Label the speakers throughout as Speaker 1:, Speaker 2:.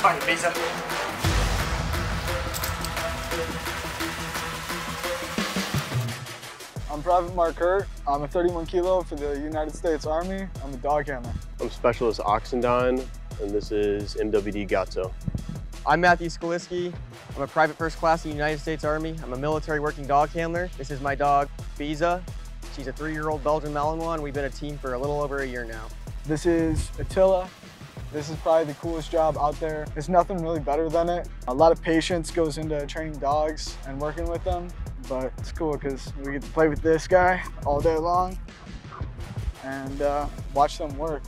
Speaker 1: find you, Visa.
Speaker 2: I'm Private Mark Hurt. I'm a 31 kilo for the United States Army. I'm a dog handler.
Speaker 3: I'm Specialist Oxendine, and this is MWD Gatso.
Speaker 4: I'm Matthew Skaliski. I'm a private first class in the United States Army. I'm a military working dog handler. This is my dog, Visa. She's a three-year-old Belgian Malinois, and we've been a team for a little over a year now.
Speaker 2: This is Attila. This is probably the coolest job out there. There's nothing really better than it. A lot of patience goes into training dogs and working with them, but it's cool because we get to play with this guy all day long and uh, watch them work.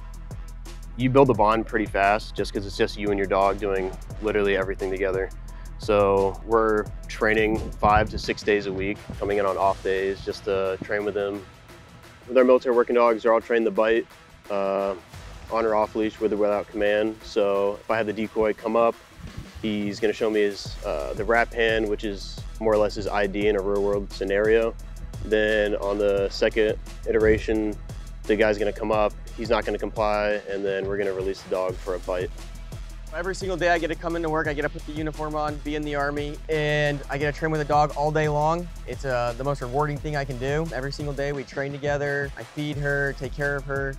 Speaker 3: You build a bond pretty fast just because it's just you and your dog doing literally everything together. So we're training five to six days a week, coming in on off days just to train with them. With our military working dogs, they're all trained to bite. Uh, on or off leash with or without command. So if I have the decoy come up, he's gonna show me his, uh, the wrap hand, which is more or less his ID in a real world scenario. Then on the second iteration, the guy's gonna come up, he's not gonna comply, and then we're gonna release the dog for a bite.
Speaker 4: Every single day I get to come into work, I get to put the uniform on, be in the Army, and I get to train with a dog all day long. It's uh, the most rewarding thing I can do. Every single day we train together, I feed her, take care of her,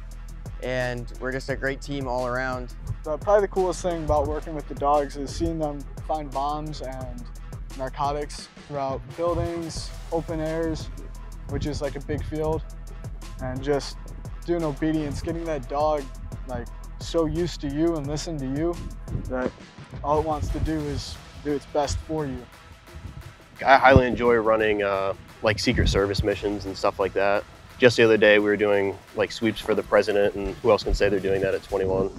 Speaker 4: and we're just a great team all around.
Speaker 2: But probably the coolest thing about working with the dogs is seeing them find bombs and narcotics throughout buildings, open airs, which is like a big field, and just doing obedience, getting that dog like so used to you and listen to you that all it wants to do is do its best for you.
Speaker 3: I highly enjoy running uh, like Secret Service missions and stuff like that. Just the other day, we were doing like sweeps for the president, and who else can say they're doing that at 21?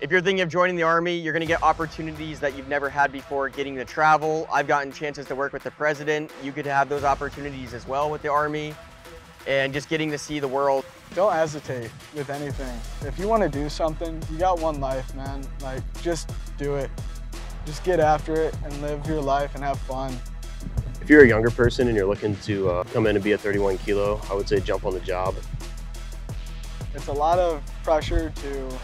Speaker 4: If you're thinking of joining the Army, you're gonna get opportunities that you've never had before, getting to travel. I've gotten chances to work with the president. You could have those opportunities as well with the Army, and just getting to see the world.
Speaker 2: Don't hesitate with anything. If you wanna do something, you got one life, man. Like, just do it. Just get after it and live your life and have fun.
Speaker 3: If you're a younger person and you're looking to uh, come in and be a 31 kilo, I would say jump on the job.
Speaker 2: It's a lot of pressure to,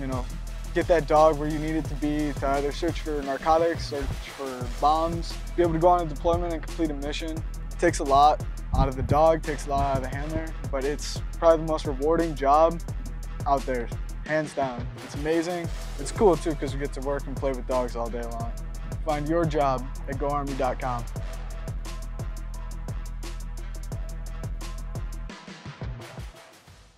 Speaker 2: you know, get that dog where you need it to be, to either search for narcotics, search for bombs, be able to go on a deployment and complete a mission. It takes a lot out of the dog, takes a lot out of the handler, but it's probably the most rewarding job out there, hands down. It's amazing. It's cool too because we get to work and play with dogs all day long. Find your job at goarmy.com.